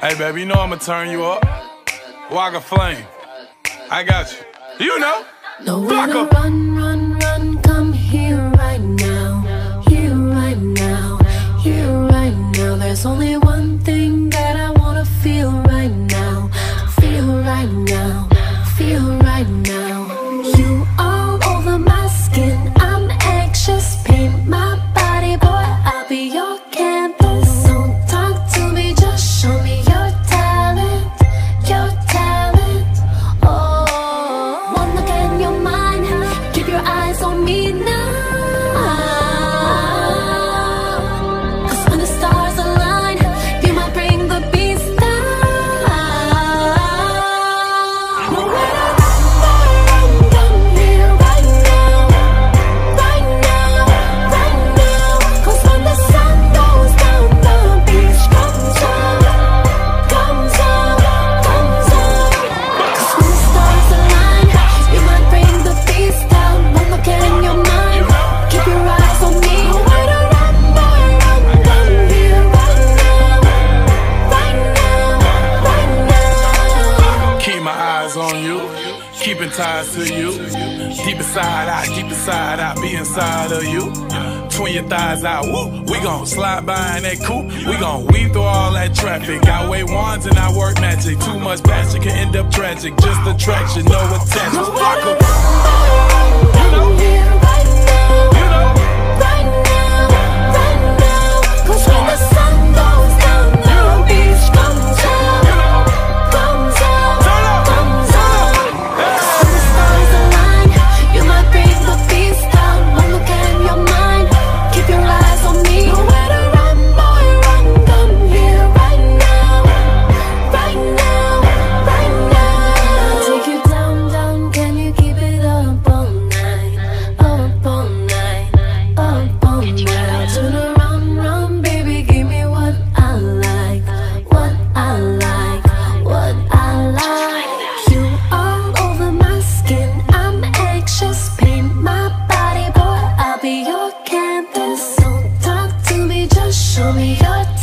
Hey, baby, you know I'ma turn you up. Waka Flame. I got you. You know. No up. Run, run, run, come here right now. Here right now. Here right now. There's only one thing that I wanna feel right need. and tied to you. Deep inside I, deep inside I, be inside of you. Twin your thighs out, woo. We gon' slide by in that coupe. We gon' weave through all that traffic. I weigh wands and I work magic. Too much passion can end up tragic. Just attraction, no attention. No. You know? Show me your